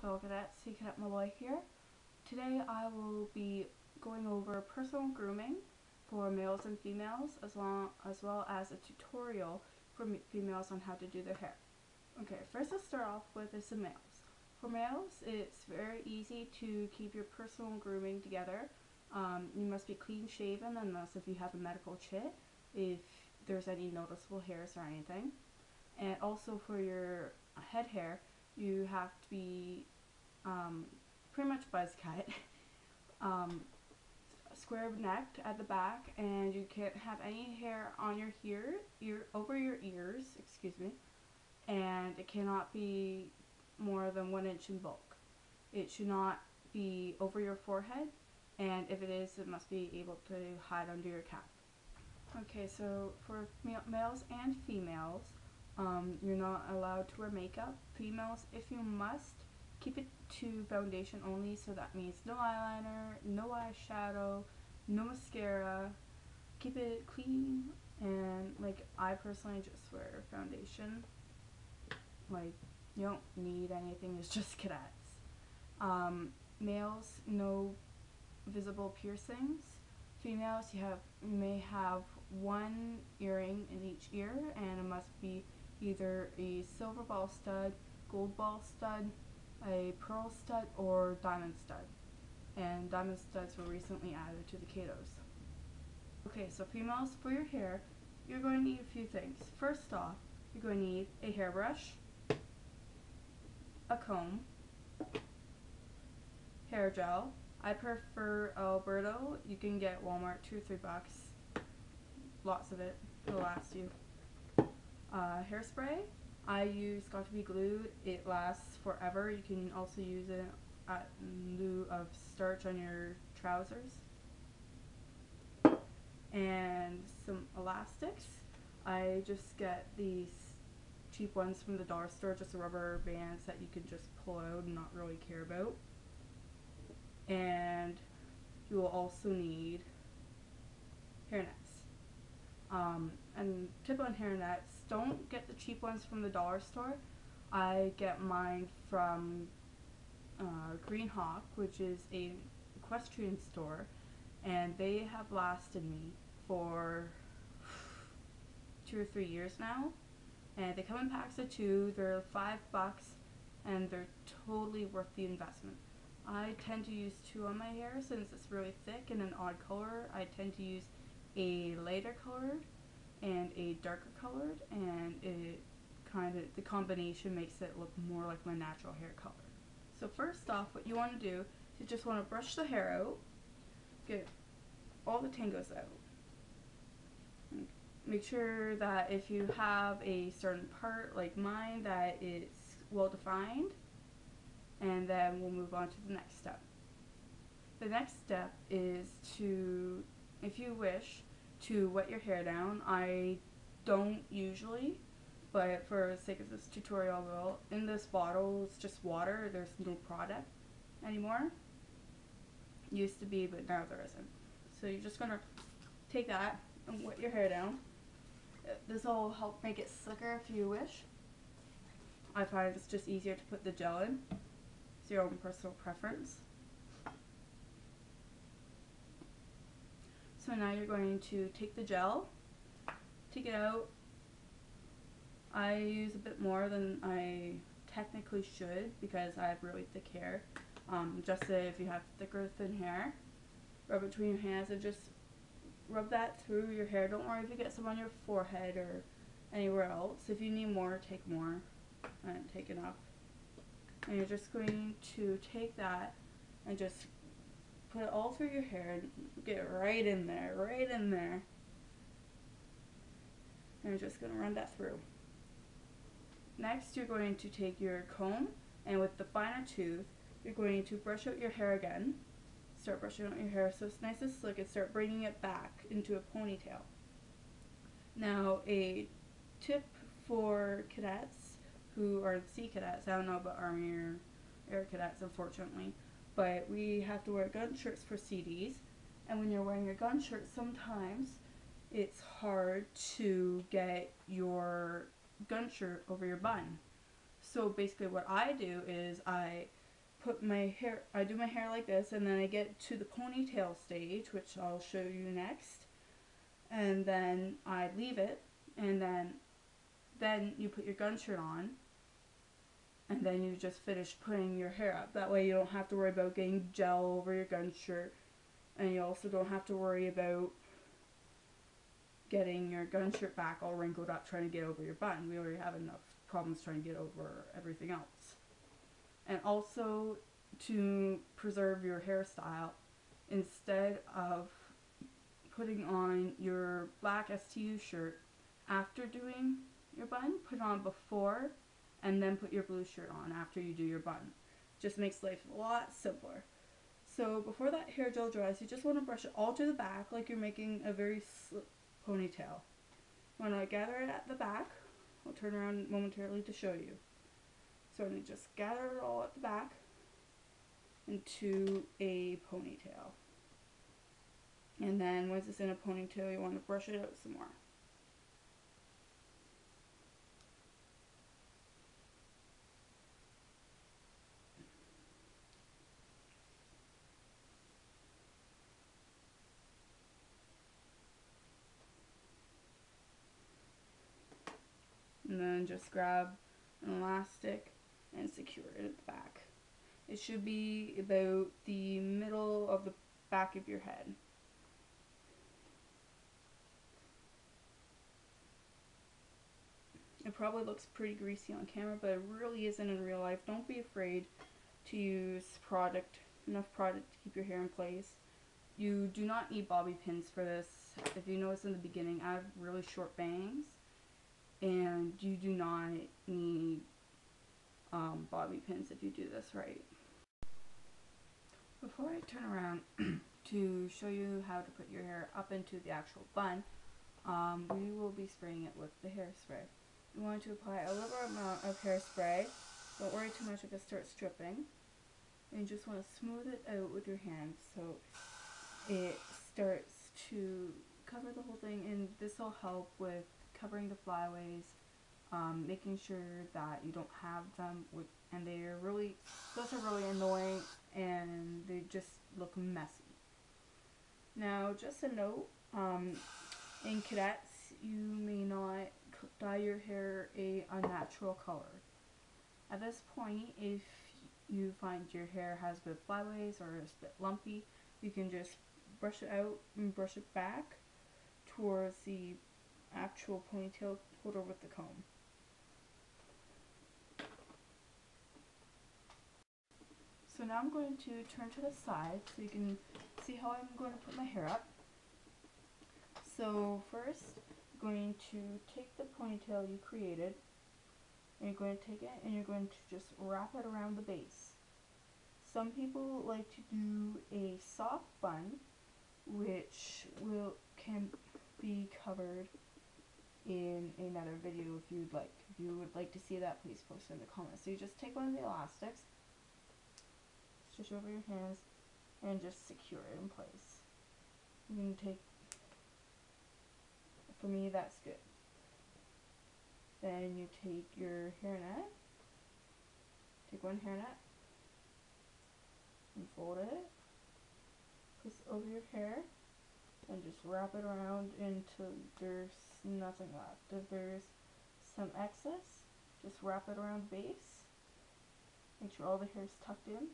fellow cadets, Sea Cadet Molloy here. Today I will be going over personal grooming for males and females as well as, well as a tutorial for females on how to do their hair. Okay, first let's start off with is the males. For males, it's very easy to keep your personal grooming together. Um, you must be clean shaven unless if you have a medical chit, if there's any noticeable hairs or anything. And also for your head hair, you have to be um, pretty much buzz cut, um, square necked at the back, and you can't have any hair on your ear, ear over your ears, excuse me, and it cannot be more than one inch in bulk. It should not be over your forehead, and if it is, it must be able to hide under your cap. Okay, so for males and females, um, you're not allowed to wear makeup. Females, if you must, keep it to foundation only, so that means no eyeliner, no eyeshadow, no mascara. Keep it clean, and like I personally just wear foundation. Like, you don't need anything, it's just cadets. Um, males, no visible piercings. Females, you have may have one earring in each ear, and it must be either a silver ball stud, gold ball stud, a pearl stud, or diamond stud. And diamond studs were recently added to the CATOs. Okay, so females, for your hair, you're going to need a few things. First off, you're going to need a hairbrush, a comb, hair gel. I prefer Alberto. You can get Walmart two or three bucks. Lots of it. It'll last you. Uh, hairspray, I use Got2b Glue. It lasts forever. You can also use it at lieu of starch on your trousers. And some elastics. I just get these cheap ones from the dollar store, just rubber bands that you can just pull out and not really care about. And you will also need hairnets. Um, and tip on hairnets, don't get the cheap ones from the dollar store. I get mine from uh, Greenhawk, which is a equestrian store, and they have lasted me for two or three years now. And they come in packs of two, they're five bucks, and they're totally worth the investment. I tend to use two on my hair since it's really thick and an odd color. I tend to use a lighter colored and a darker colored and it kind of the combination makes it look more like my natural hair color. So first off what you want to do is you just want to brush the hair out, get all the tangles out. Make sure that if you have a certain part like mine that it's well defined and then we'll move on to the next step. The next step is to, if you wish, to wet your hair down. I don't usually, but for the sake of this tutorial, I will. In this bottle, it's just water. There's no product anymore. Used to be, but now there isn't. So you're just gonna take that and wet your hair down. This will help make it slicker if you wish. I find it's just easier to put the gel in. It's your own personal preference. So now you're going to take the gel, take it out. I use a bit more than I technically should because I have really thick hair. Um, just say if you have thicker thin hair, rub it between your hands and just rub that through your hair. Don't worry if you get some on your forehead or anywhere else. If you need more, take more and take enough. And you're just going to take that and just put it all through your hair and get right in there, right in there. And you're just going to run that through. Next, you're going to take your comb and with the finer tooth, you're going to brush out your hair again. Start brushing out your hair so it's nice and slick and start bringing it back into a ponytail. Now, a tip for cadets who are sea cadets, I don't know about Army or Air cadets, unfortunately, but we have to wear gun shirts for CDs. And when you're wearing a gun shirt, sometimes it's hard to get your gun shirt over your bun. So basically what I do is I put my hair, I do my hair like this, and then I get to the ponytail stage, which I'll show you next, and then I leave it, and then, then you put your gun shirt on, and then you just finish putting your hair up. That way you don't have to worry about getting gel over your gun shirt, and you also don't have to worry about getting your gun shirt back all wrinkled up trying to get over your bun. We already have enough problems trying to get over everything else. And also to preserve your hairstyle, instead of putting on your black STU shirt after doing your bun, put on before and then put your blue shirt on after you do your bun. Just makes life a lot simpler. So before that hair gel dries, you just want to brush it all to the back like you're making a very ponytail. When I gather it at the back, I'll turn around momentarily to show you. So I'm going to just gather it all at the back into a ponytail. And then once it's in a ponytail, you want to brush it out some more. and just grab an elastic and secure it at the back. It should be about the middle of the back of your head. It probably looks pretty greasy on camera, but it really isn't in real life. Don't be afraid to use product, enough product to keep your hair in place. You do not need bobby pins for this. If you notice in the beginning, I have really short bangs and you do not need um, bobby pins if you do this right. Before I turn around to show you how to put your hair up into the actual bun, um, we will be spraying it with the hairspray. You want to apply a little amount of hairspray, don't worry too much if it starts dripping, and you just want to smooth it out with your hands so it starts to cover the whole thing and this will help with covering the flyaways, um, making sure that you don't have them with, and they're really, those are really annoying and they just look messy. Now, just a note, um, in cadets, you may not dye your hair a unnatural color. At this point, if you find your hair has bit flyaways or is a bit lumpy, you can just brush it out and brush it back towards the actual ponytail holder with the comb. So now I'm going to turn to the side so you can see how I'm going to put my hair up. So first, I'm going to take the ponytail you created, and you're going to take it and you're going to just wrap it around the base. Some people like to do a soft bun, which will can be covered in another video if you'd like. If you would like to see that, please post in the comments. So you just take one of the elastics, stretch over your hands, and just secure it in place. You can take, for me that's good. Then you take your hairnet, take one hairnet, and fold it, place it over your hair, and just wrap it around until there's nothing left. If there's some excess, just wrap it around base. Make sure all the hair is tucked in.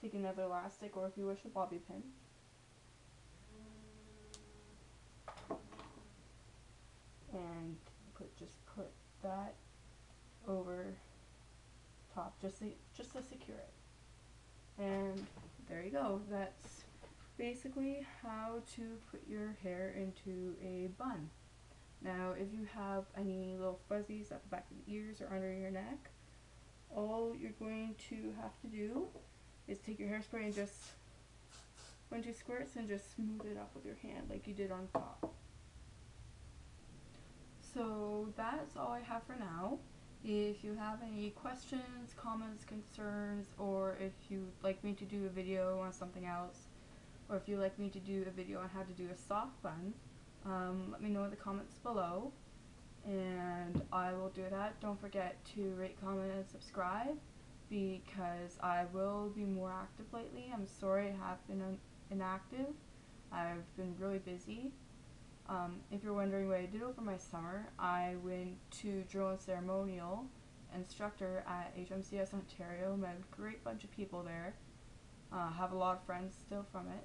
Take another elastic or if you wish a bobby pin. And put just put that over top just to, just to secure it. And there you go. That's basically how to put your hair into a bun. Now if you have any little fuzzies at the back of the ears or under your neck, all you're going to have to do is take your hairspray and just one two squirts and just smooth it up with your hand like you did on top. So that's all I have for now. If you have any questions, comments, concerns, or if you'd like me to do a video on something else, or if you'd like me to do a video on how to do a soft bun, um, let me know in the comments below and I will do that. Don't forget to rate, comment, and subscribe because I will be more active lately. I'm sorry I have been inactive. I've been really busy. Um, if you're wondering what I did over my summer, I went to drill and ceremonial instructor at HMCS Ontario. Met a great bunch of people there. Uh, have a lot of friends still from it.